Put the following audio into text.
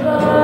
Oh.